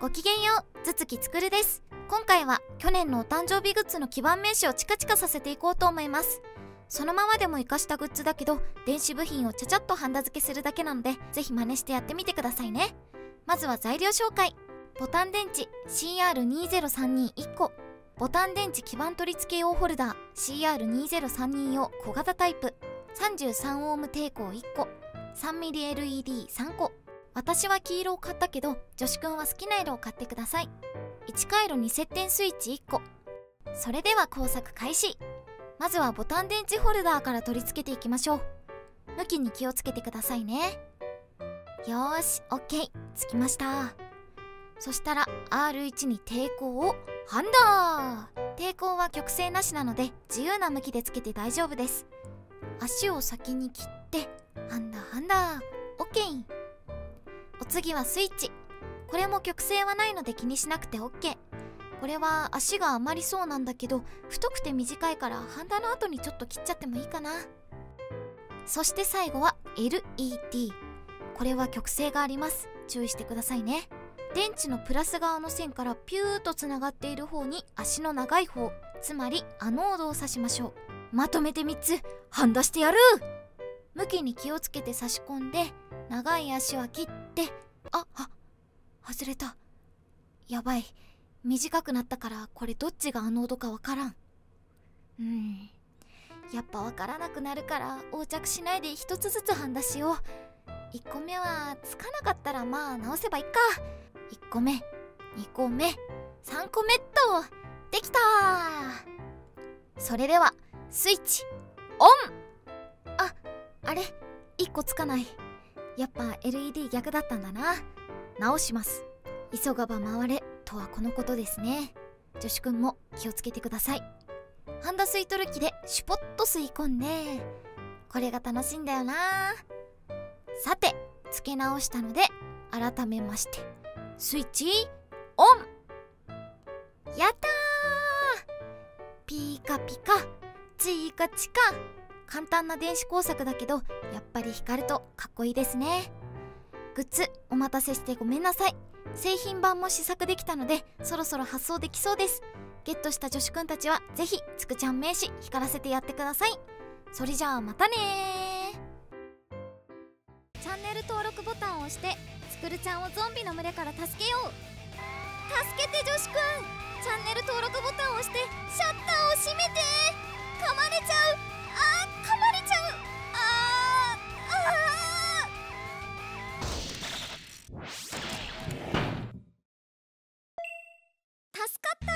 ごきげんようずつきつくるです。今回は去年のお誕生日グッズの基盤名詞をチカチカさせていこうと思います。そのままでも活かしたグッズだけど電子部品をちゃちゃっとハンダ付けするだけなのでぜひ真似してやってみてくださいね。まずは材料紹介。ボタン電池 CR20321 個ボタン電池基板取り付け用ホルダー CR2032 用小型タイプ。33オーム抵抗1個 3mmLED3 個私は黄色を買ったけど女子くんは好きな色を買ってください。1回路に接点スイッチ1個。それでは工作開始。まずはボタン電池ホルダーから取り付けていきましょう。向きに気をつけてくださいね。よーし OK つきました。そしたら R1 に抵抗をハンダー抵抗は曲線なしなので自由な向きでつけて大丈夫です。足を先に切ってハンダハンダー。OK 次はスイッチ。これも曲線はないので気にしなくて OK これは足が余りそうなんだけど太くて短いからハンダの後にちょっと切っちゃってもいいかな。そして最後は LED これは曲線があります。注意してくださいね。電池のプラス側の線からピューとつながっている方に足の長い方。つまりアノードを刺しましょう。まとめて3つ。ハンダしてやる。向きに気をつけて差し込んで長い足は切ってああ外れた。やばい。短くなったからこれどっちがアノードかわからん。うん。やっぱわからなくなるから横着しないで1つずつハンダしよう。1個目はつかなかったらまあ直せばいっか。1個目2個目3個目っとできたそれではスイッチオン。ああれ？1個つかない。やっぱ LED 逆だったんだな。直します。急がば回れ。とはこのことですね。女子くんも気をつけてください。ハンダ吸い取る機でシュポッと吸い込んでこれが楽しいんだよな。さて付け直したので改めましてスイッチオン。やったー。ピーカピカ。チーカチカ。簡単な電子工作だけどやっぱり光るとかっこいいですね。グッズお待たせしてごめんなさい。製品版も試作できたのでそろそろ発送できそうです。ゲットした女子くんたちはぜひつくちゃん名刺光らせてやってください。それじゃあまたねチャンネル登録ボタンを押してつくるちゃんをゾンビの群れから助けよう。助けて女子くんチャンネル登録ボタンを押してシャッかった